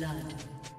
First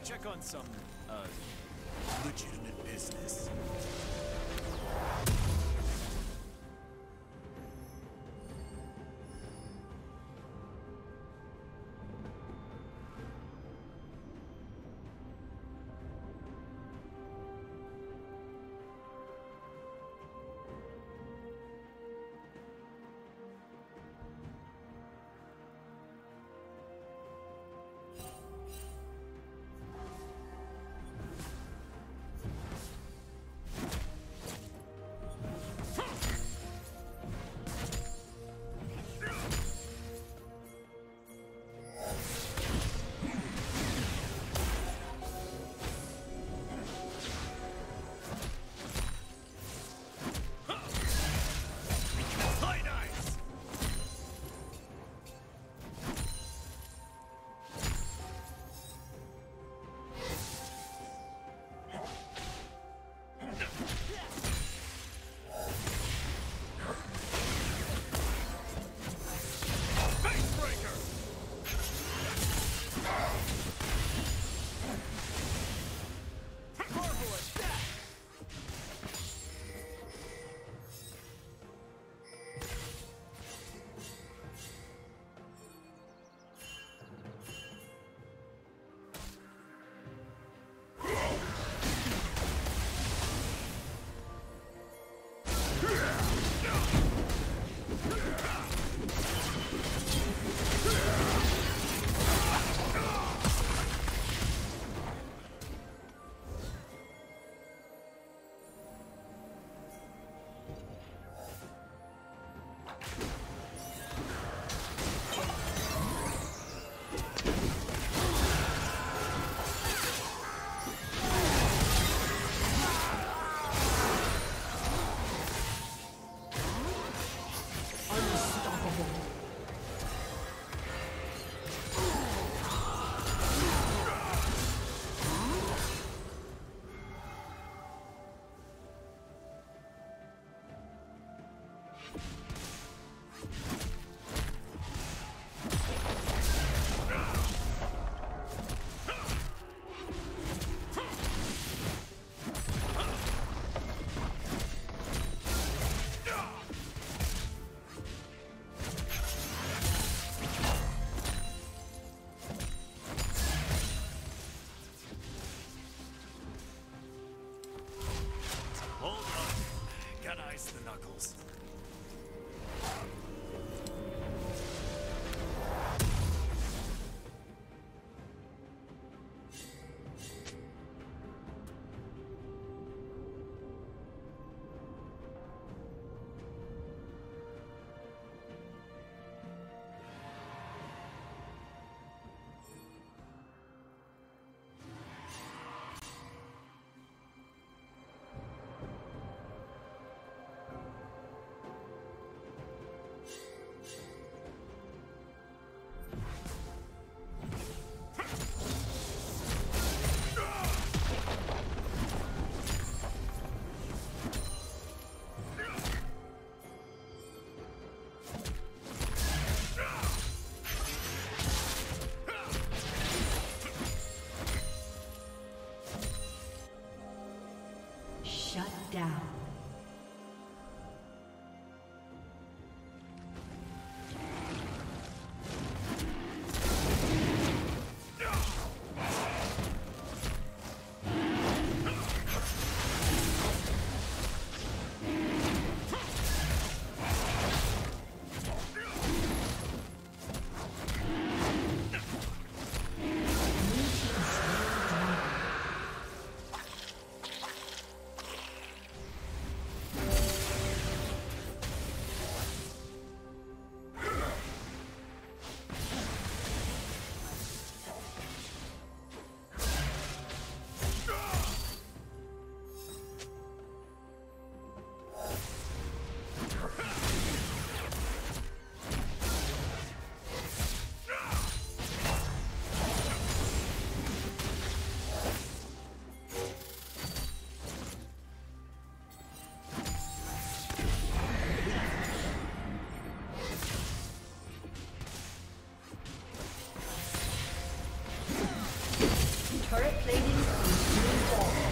blood. check on some, uh, legitimate business. The knuckles. Turret plating is being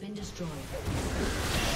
been destroyed.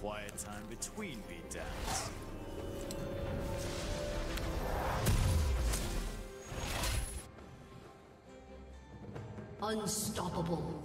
quiet time between beatdowns. Unstoppable.